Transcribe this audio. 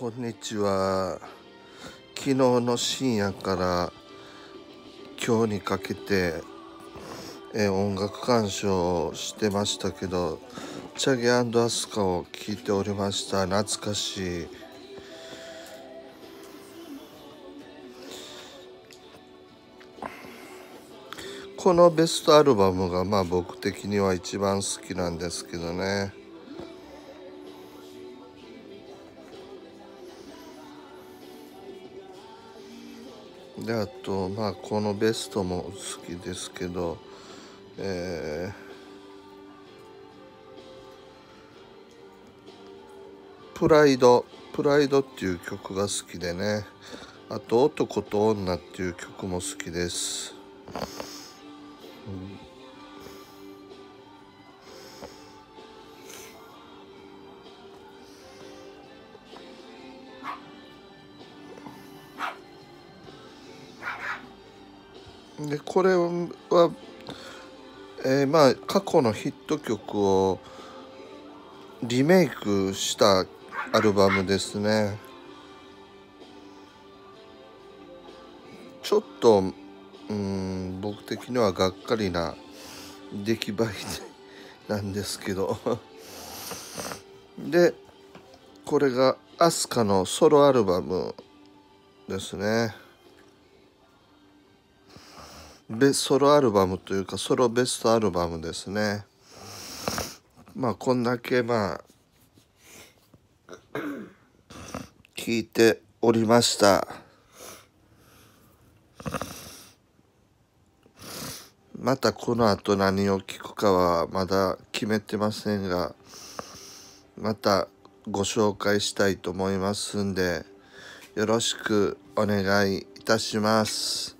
こんにちは昨日の深夜から今日にかけて、え音楽鑑賞してましたけどチャゲアスカを聴いておりました。懐かしい。このベストアルバムがまあ僕的には一番好きなんですけどね。であとまあこのベストも好きですけどえープライドプライドっていう曲が好きでね。あと男と女っていう曲も好きです、でこれは、えーまあ過去のヒット曲をリメイクしたアルバムですね。ちょっとうん僕的にはがっかりな出来栄えなんですけど。でこれがアスカのソロアルバムですね。ソロアルバムというかソロベストアルバムですねまあこんだけまあ聞いておりましたまたこの後何を聞くかはまだ決めてませんがまたご紹介したいと思いますんでよろしくお願いいたします。